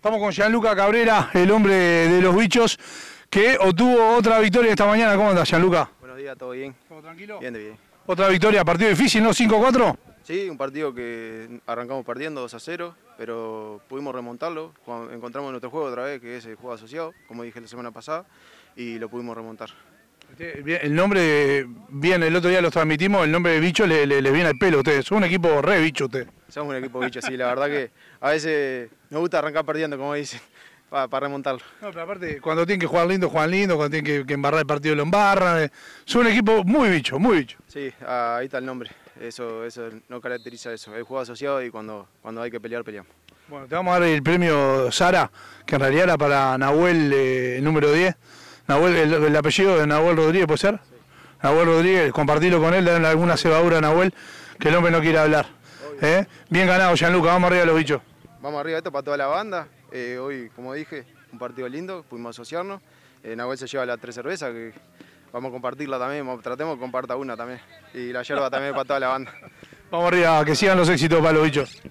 Estamos con Gianluca Cabrera, el hombre de los bichos, que obtuvo otra victoria esta mañana. ¿Cómo andas, Gianluca? Buenos días, ¿todo bien? ¿Todo tranquilo? Bien, de bien. Otra victoria, partido difícil, ¿no? 5-4. Sí, un partido que arrancamos perdiendo 2 a 0, pero pudimos remontarlo. Encontramos nuestro juego otra vez, que es el juego asociado, como dije la semana pasada, y lo pudimos remontar. El nombre, bien, el otro día lo transmitimos, el nombre de bicho le, viene al pelo a ustedes. Son un equipo re bicho ustedes. Somos un equipo bicho, sí, la verdad que a veces nos gusta arrancar perdiendo, como dicen, para, remontarlo. No, pero aparte, cuando tienen que jugar lindo, juegan lindo, cuando tienen que, embarrar el partido lo embarran. Eh. Son un equipo muy bicho, muy bicho. Sí, ahí está el nombre. Eso, eso no caracteriza eso. El juego asociado y cuando, cuando hay que pelear, peleamos. Bueno, te vamos a dar el premio Sara, que en realidad era para Nahuel, eh, número 10. Nahuel, el, apellido de Nahuel Rodríguez, ¿puede ser? Nahuel Rodríguez, compartirlo con él, darle alguna cebadura a Nahuel, que el hombre no quiere hablar. ¿Eh? Bien ganado, Gianluca, vamos arriba los bichos. Vamos arriba, esto para toda la banda. Eh, hoy, como dije, un partido lindo, pudimos asociarnos. Eh, Nahuel se lleva las tres cervezas, que vamos a compartirla también, tratemos de compartir una también. Y la yerba también para toda la banda. Vamos arriba, que sigan los éxitos para los bichos.